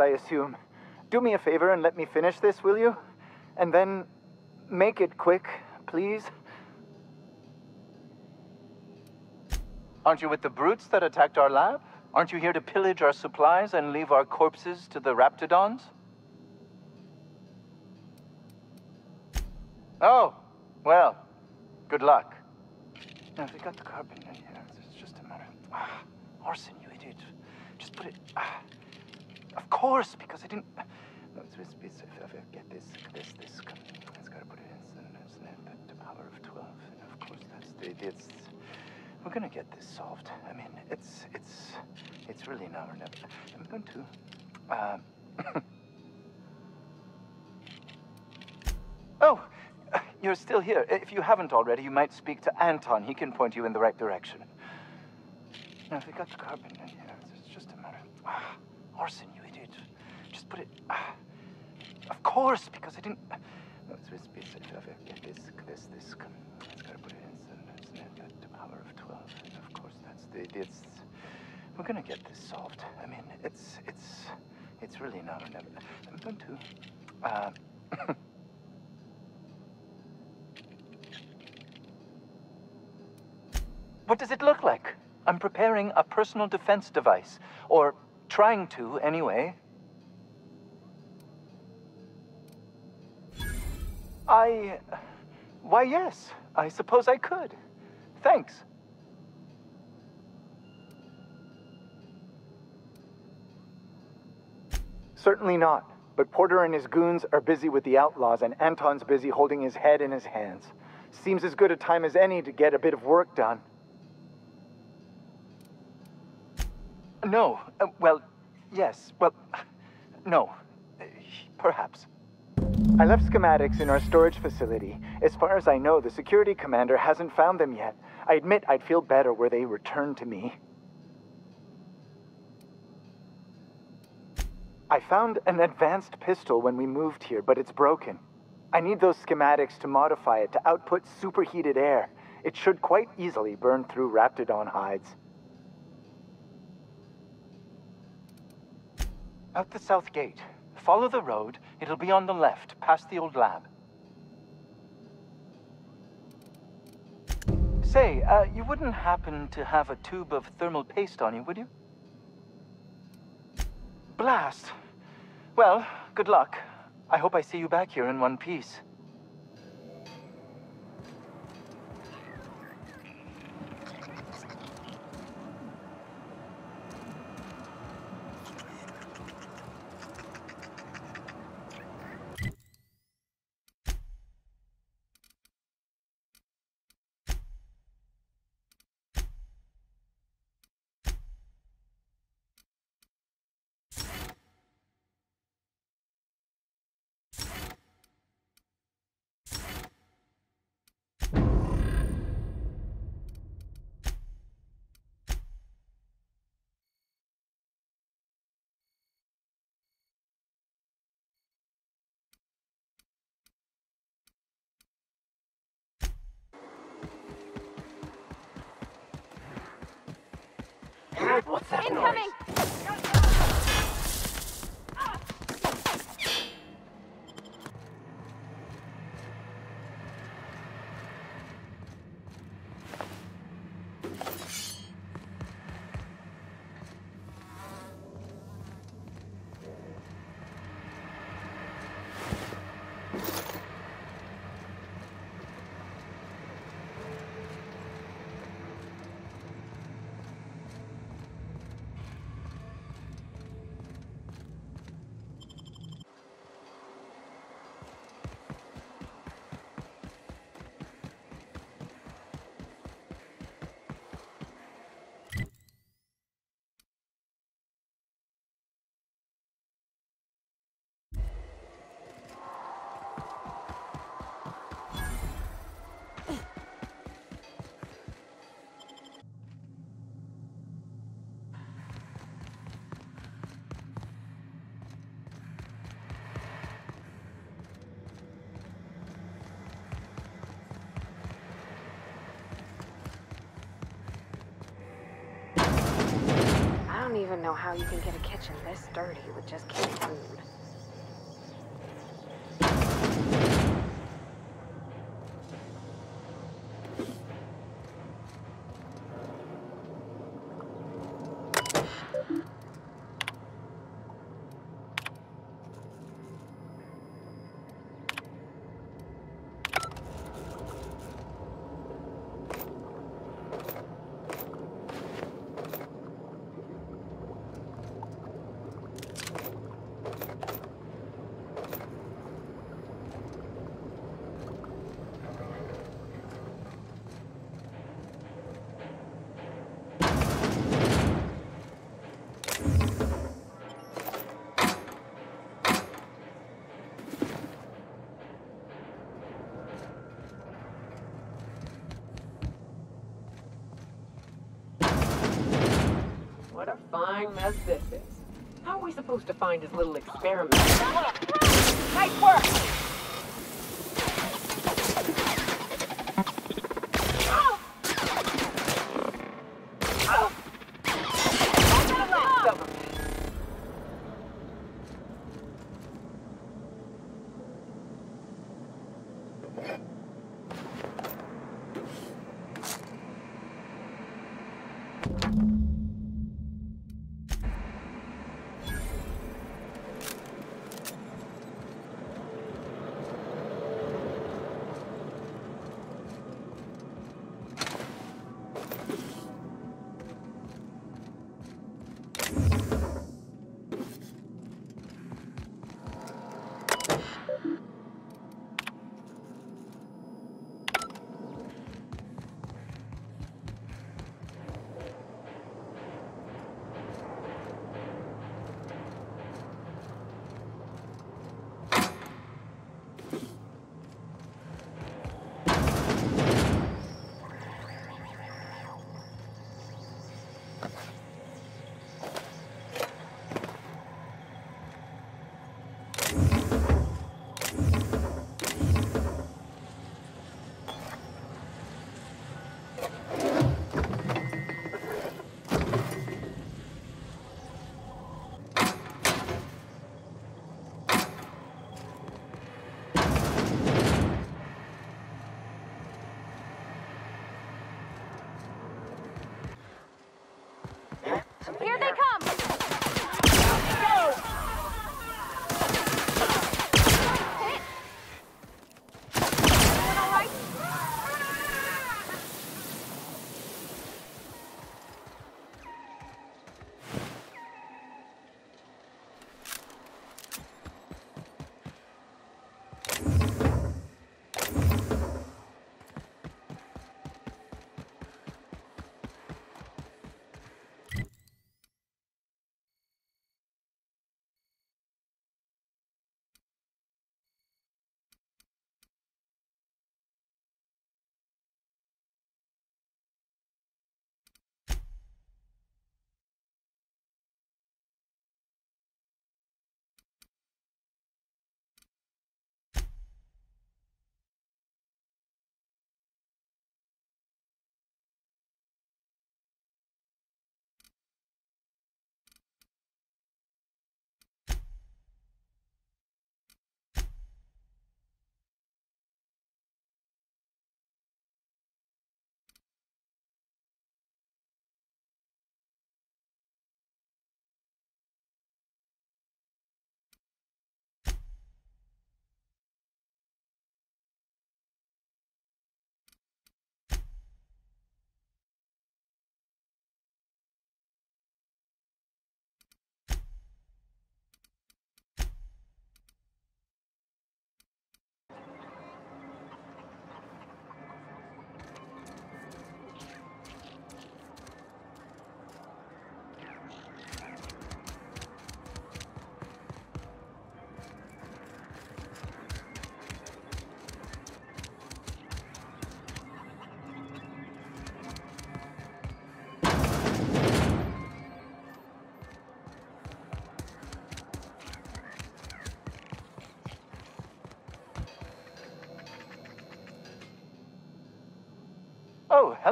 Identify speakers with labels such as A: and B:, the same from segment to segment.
A: I assume. Do me a favor and let me finish this, will you? And then make it quick, please.
B: Aren't you with the brutes that attacked our lab? Aren't you here to pillage our supplies and leave our corpses to the Raptidons? Oh, well, good luck. Now, they got the carbon in here. It's just a matter of... Ah, you idiot. Just put it... Ah, of course, because I didn't... No, it's, it's, it's, get this, this, this... It's got to put it in, it's, the power of 12. And of course, that's the... It's... We're gonna get this solved. I mean, it's... It's... It's really now or never. I'm going to... Uh, oh! You're still here. If you haven't already, you might speak to Anton. He can point you in the right direction. Now, if we got the carbon in here, it's just a matter of... Ah, you put it... Ah, of course, because I didn't... No, it's, it's, it's, if I get this, this. It's got to put it in, it's, it's the power of 12. And of course, that's the... It's... We're gonna get this solved. I mean, it's... It's... It's really now or never. I'm going to... Uh... What does it look like? I'm preparing a personal defense device. Or trying to, anyway. I... Why, yes. I suppose I could. Thanks.
A: Certainly not. But Porter and his goons are busy with the outlaws, and Anton's busy holding his head in his hands. Seems as good a time as any to get a bit of work done.
B: No. Uh, well, yes. Well, no. Perhaps.
A: I left schematics in our storage facility. As far as I know, the security commander hasn't found them yet. I admit I'd feel better were they returned to me. I found an advanced pistol when we moved here, but it's broken. I need those schematics to modify it to output superheated air. It should quite easily burn through Raptidon hides.
B: Out the south gate. Follow the road. It'll be on the left, past the old lab. Say, uh, you wouldn't happen to have a tube of thermal paste on you, would you? Blast. Well, good luck. I hope I see you back here in one piece.
C: What's that Incoming! Know how you can get a kitchen this dirty with just canned food.
D: What a fine mess this is. How are we supposed to find his little experiment? Nice work!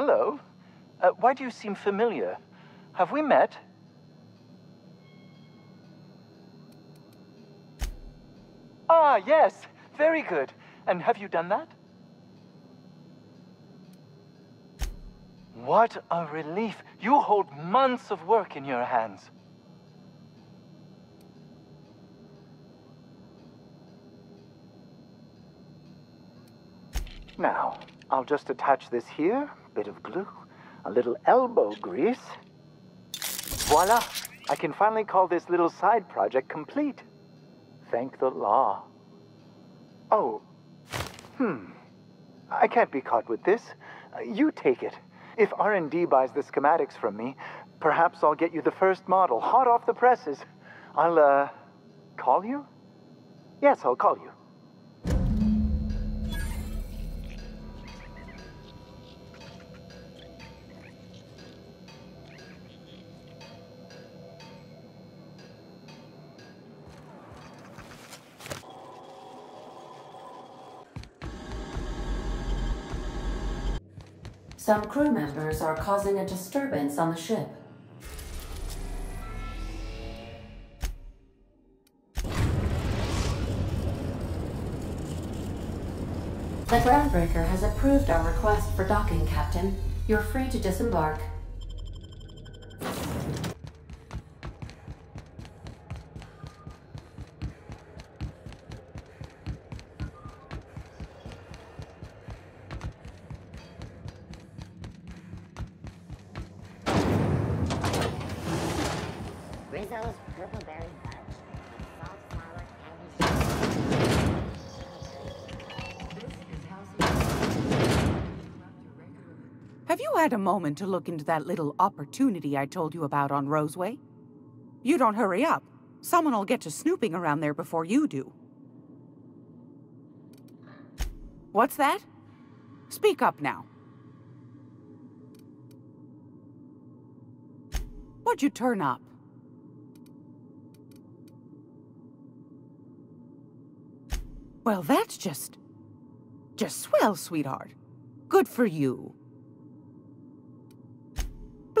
B: Hello? Uh, why do you seem familiar? Have we met?
E: Ah, yes, very good. And have you done that? What a relief. You hold months of work in your hands.
B: Now, I'll just attach this here, bit of glue, a little elbow grease. Voila! I can finally call this little side project complete. Thank the law. Oh, hmm. I can't be caught with this. Uh, You take it. If R&D buys the schematics from me, perhaps I'll get you the first model, hot off the presses. I'll, uh, call you? Yes, I'll call you.
F: Some crew members are causing a disturbance on the ship. The Groundbreaker has approved our request for docking, Captain. You're free to disembark.
D: Have you had a moment to look into that little opportunity I told you about on Roseway? You don't hurry up. Someone will get to snooping around there before you do. What's that? Speak up now. What'd you turn up? Well, that's just... just swell, sweetheart. Good for you.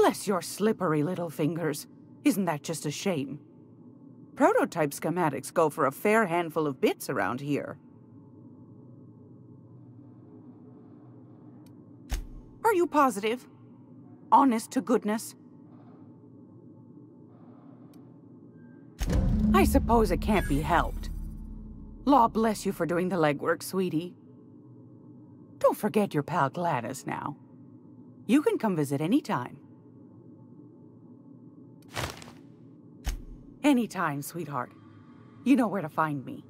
D: Bless your slippery little fingers. Isn't that just a shame? Prototype schematics go for a fair handful of bits around here. Are you positive? Honest to goodness? I suppose it can't be helped. Law bless you for doing the legwork, sweetie. Don't forget your pal Gladys now. You can come visit anytime. Anytime, sweetheart. You know where to find me.